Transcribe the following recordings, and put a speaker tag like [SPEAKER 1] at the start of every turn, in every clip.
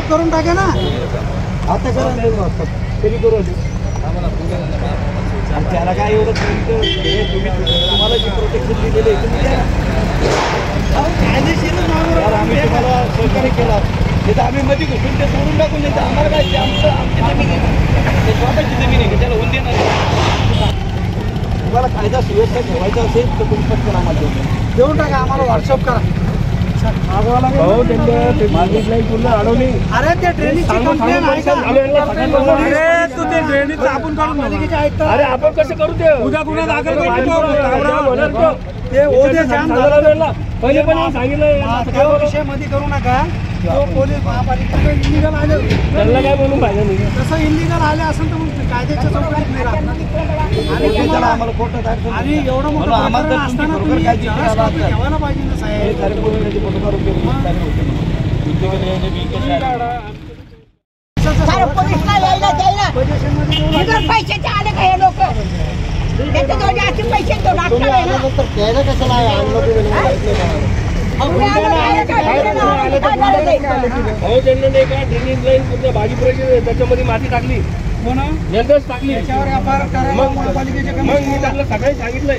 [SPEAKER 1] WhatsApp करून टाका ना. आता करा
[SPEAKER 2] तरी करू त्याला काय एवढं तुम्ही तुम्हाला जे प्रोटेक्शन दिलेलं आहे तुम्ही द्या.
[SPEAKER 1] कायदेशीरच मागं
[SPEAKER 2] यार, आम्ही तुम्हाला सहकार्य केलं. हे तर आम्ही मध्ये घुसून ते सोडून टाकून नाही तर आम्हाला काय आमचं आमची जमीन आहे ते स्वतःची जमीन आहे त्याला होऊन देणार. तुम्हाला कायदा सुव्यवस्था ठेवायचा असेल तर तुम्ही पटकन आम्हाला. देऊन
[SPEAKER 1] टाका आम्हाला व्हॉट्सअप करा.
[SPEAKER 2] त्यांना मागितलं पूर्ण अडवली.
[SPEAKER 1] अरे ते ट्रेनिंगची कंप्लेंट आहे का
[SPEAKER 2] अरे
[SPEAKER 1] तू ते ट्रेनिंगचं आपण काढून पालिकेचे ऐकता?
[SPEAKER 2] अरे आपण कसं करू ते?
[SPEAKER 1] उद्या गुन्हा दाखल
[SPEAKER 2] ते. पहिले पण सांगितलं
[SPEAKER 1] विषयमध्ये करू नका. तो पोलीस महापालिकेचं इलिगल आले
[SPEAKER 2] त्यांना काय म्हणून पाहिजे नाही
[SPEAKER 1] तसं इलिगल आले असेल तर मग कायद्याच्या चौकटीत नाही राहत ना. आणि
[SPEAKER 2] त्याला आम्हाला कोर्टात अडचण
[SPEAKER 1] आणि
[SPEAKER 2] नाही.
[SPEAKER 1] एवढं मोठं
[SPEAKER 2] म्हणून आम्हाला
[SPEAKER 1] प्रकरण
[SPEAKER 2] तर
[SPEAKER 1] असताना
[SPEAKER 2] तुमची
[SPEAKER 1] तुम्ही
[SPEAKER 2] खरोखर काळजी
[SPEAKER 1] जरा
[SPEAKER 2] घ्यायला
[SPEAKER 1] कॉपी
[SPEAKER 2] लागतात.
[SPEAKER 1] ठेवायला पाहिजे ना साहेब
[SPEAKER 2] सारे पोलिसांचे फोटो काढून घेऊन चालू होते म्हणून. उद्योगाला यायचे बी कसे आहे?
[SPEAKER 3] सारं पोलीसला यायला द्यायला
[SPEAKER 1] पोझिशनमध्ये देऊ नका.
[SPEAKER 3] बिगर पैशाचे आले का हे लोक त्याच्याजवळ जास्त पैसे देऊ लागतात आहे ना. काय केलं
[SPEAKER 2] त्यांना नाही का ड्रेनेज लाईन पूर्ण त्याच्यामध्ये माती टाकली
[SPEAKER 1] हो
[SPEAKER 2] टाकली मग मग मी त्यांना सांगितलंय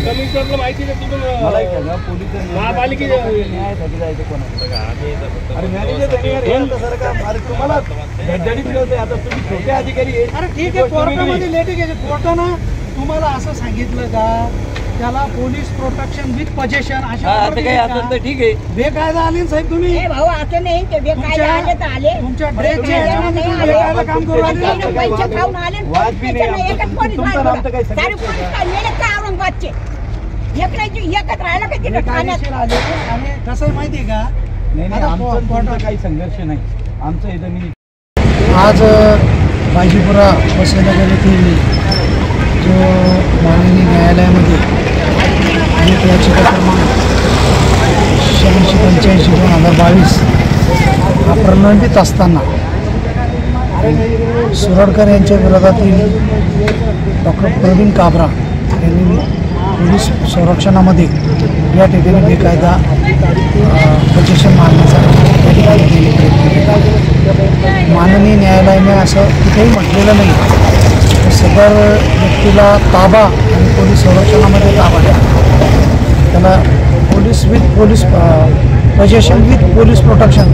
[SPEAKER 2] कमिशनरला माहिती नाही महापालिकेच्या तुम्हाला आता तुम्ही छोटे अधिकारी
[SPEAKER 1] ठीक आहे कोर्टामध्ये लेट घ्यायची. कोर्टानं तुम्हाला असं सांगितलं का? त्याला पोलीस प्रोटेक्शन विथ पजेशन
[SPEAKER 2] हा,
[SPEAKER 1] अशा
[SPEAKER 2] आता काही असेल तर ठीक आहे.
[SPEAKER 1] बेकायदा आले ना साहेब तुम्ही?
[SPEAKER 3] ए भाऊ असं नाही ते बेकायदे आले तर आले.
[SPEAKER 1] तुमच्या ड्रेसच्या तुम्ही. बेकायदा काम करू
[SPEAKER 3] आणि
[SPEAKER 1] राहिले.
[SPEAKER 3] त्याने पैसे खाऊन आले. आणि
[SPEAKER 2] वाद बी नाही
[SPEAKER 3] त्याच्यानं
[SPEAKER 2] आमचा.
[SPEAKER 3] एकच पोलीस
[SPEAKER 2] तुमचं
[SPEAKER 3] मारलं.
[SPEAKER 2] नाम तर काही
[SPEAKER 3] सारे
[SPEAKER 2] सांगितलं
[SPEAKER 3] पोलीस काय मेले का औरंगाबादचे? एकट्याची एकच राहिला का तिथे ठाण्यात?
[SPEAKER 1] बेकायदेशीर आले आणि कसं आहे का?
[SPEAKER 2] नाही नाही
[SPEAKER 1] आता
[SPEAKER 2] आमचं काही संघर्ष नाही. आमचं हे जमिनी
[SPEAKER 1] आज बाजीपुरा वसईनगर येथील जो माननीय न्यायालयामध्ये एक क्रमांक शहाऐंशी पंच्याऐंशी दोन हजार बावीस हा प्रलंबित असताना सुरडकर यांच्या विरोधातील डॉक्टर प्रवीण काबरा यांनी पोलीस संरक्षणामध्ये या ठिकाणी बेकायदा प्रशिक्षण मारण्याचा या ठिकाणी प्रयत्न केला. माननीय न्यायालयाने असं कुठेही म्हटलेलं नाही. सदर व्यक्तीला ताबा आणि पोलीस संरक्षणामध्ये ताबा द्या. त्याला police with police protection with police protection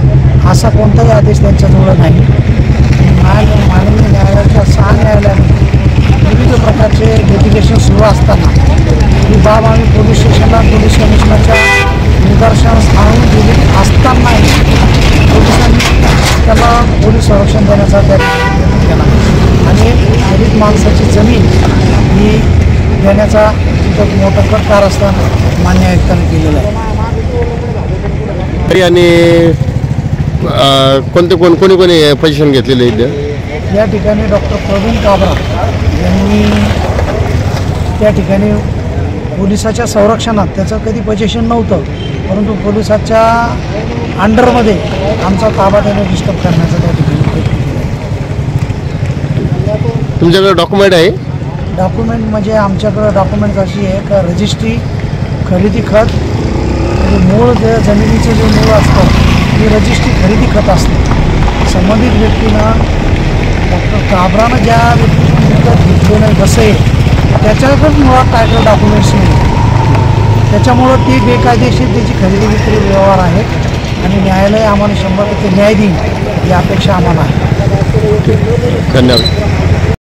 [SPEAKER 1] असा कोणताही आदेश त्यांच्याजवळ नाही. न्यायालय माननीय न्यायालयाच्या सहा न्यायालयाने विविध प्रकारचे लिटिगेशन सुरू असताना ही बाब आम्ही पोलीस स्टेशनला पोलीस कमिशनरच्या निदर्शनास आणून दिली असतानाही पोलिसांनी त्याला पोलीस संरक्षण देण्याचा त्या केला. दलित माणसाची जमीन ही देण्याचा तिथं मोठा प्रकार असताना मान्य आयुक्तांनी केलेला आहे.
[SPEAKER 4] आणि कोणते कोण कोणी कोणी पोझिशन घेतलेले इथे?
[SPEAKER 1] या ठिकाणी डॉक्टर प्रवीण काबरा यांनी त्या ठिकाणी पोलिसाच्या संरक्षणात त्याचं कधी पोझिशन नव्हतं परंतु पोलिसाच्या अंडरमध्ये आमचा ताबा त्याने डिस्टर्ब करण्याचा त्या ठिकाणी प्रयत्न केला
[SPEAKER 4] तुमच्याकडे डॉक्युमेंट आहे?
[SPEAKER 1] डॉक्युमेंट म्हणजे आमच्याकडं डॉक्युमेंट्स अशी आहे का रजिस्ट्री खरेदी खत म्हणजे मूळ जे जमिनीचं जे मूळ असतं ती रजिस्ट्री खरेदी खत असते. संबंधित व्यक्तीनं डॉक्टर काबरानं ज्या व्यक्तीकडून विकत घेतलेलं आहे वसई त्याच्याकडून मुळात टायटल डॉक्युमेंट्स नाही त्याच्यामुळं ती बेकायदेशीर त्याची खरेदी विक्री व्यवहार आहे आणि न्यायालय आम्हाला शंभर टक्के न्याय देईल ही अपेक्षा आम्हाला आहे.
[SPEAKER 4] धन्यवाद.